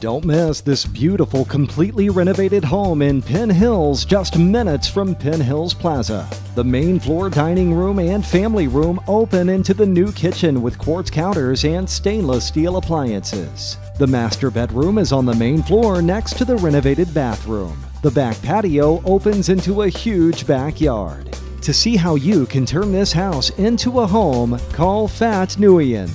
Don't miss this beautiful, completely renovated home in Penn Hills, just minutes from Penn Hills Plaza. The main floor dining room and family room open into the new kitchen with quartz counters and stainless steel appliances. The master bedroom is on the main floor next to the renovated bathroom. The back patio opens into a huge backyard. To see how you can turn this house into a home, call Phat Nguyen